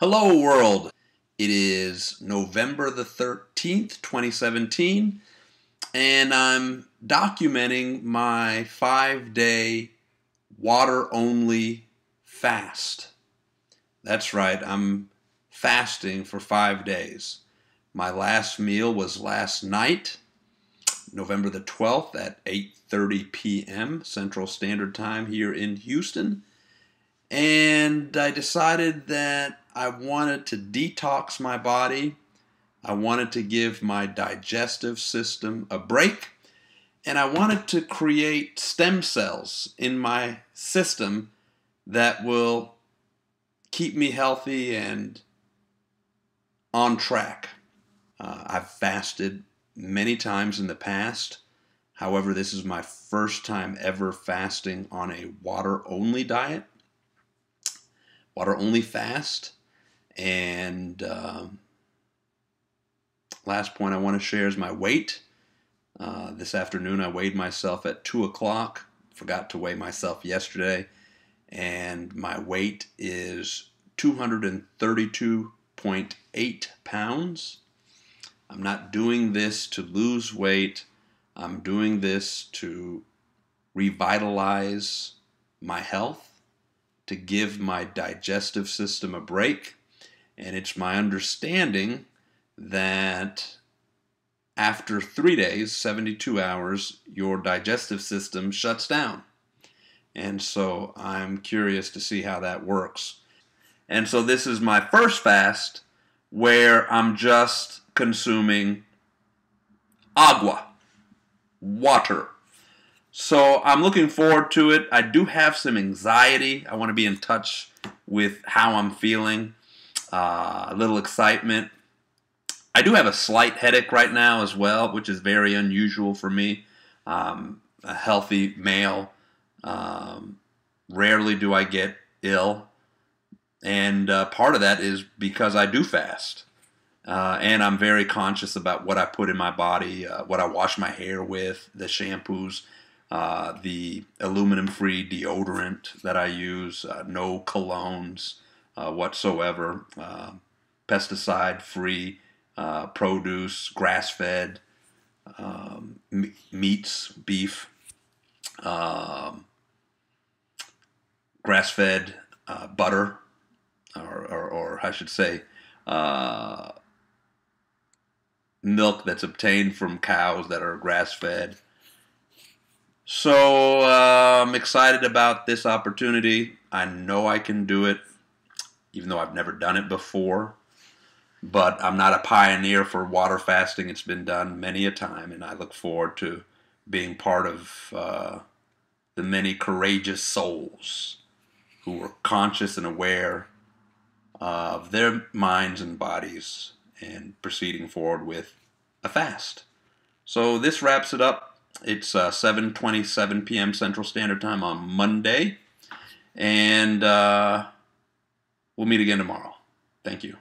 Hello, world. It is November the 13th, 2017, and I'm documenting my five day water only fast. That's right, I'm fasting for five days. My last meal was last night, November the 12th at 8:30 p.m. Central Standard Time here in Houston. And I decided that I wanted to detox my body. I wanted to give my digestive system a break. And I wanted to create stem cells in my system that will keep me healthy and on track. Uh, I've fasted many times in the past. However, this is my first time ever fasting on a water only diet water only fast. And um, last point I want to share is my weight. Uh, this afternoon I weighed myself at 2 o'clock. Forgot to weigh myself yesterday. And my weight is 232.8 pounds. I'm not doing this to lose weight. I'm doing this to revitalize my health to give my digestive system a break. And it's my understanding that after three days, 72 hours, your digestive system shuts down. And so I'm curious to see how that works. And so this is my first fast where I'm just consuming agua, water. So I'm looking forward to it. I do have some anxiety. I want to be in touch with how I'm feeling, uh, a little excitement. I do have a slight headache right now as well, which is very unusual for me. Um, a healthy male. Um, rarely do I get ill. And uh, part of that is because I do fast. Uh, and I'm very conscious about what I put in my body, uh, what I wash my hair with, the shampoos uh, the aluminum free deodorant that I use, uh, no colognes uh, whatsoever, uh, pesticide free uh, produce, grass fed um, meats, beef, um, grass fed butter, or, or, or, I should say, milk that's obtained from cows that are grass fed. So uh, I'm excited about this opportunity. I know I can do it, even though I've never done it before. But I'm not a pioneer for water fasting. It's been done many a time, and I look forward to being part of uh, the many courageous souls who are conscious and aware of their minds and bodies and proceeding forward with a fast. So this wraps it up it's uh, 7:27 p.m. Central Standard Time on Monday, and uh, we'll meet again tomorrow. Thank you.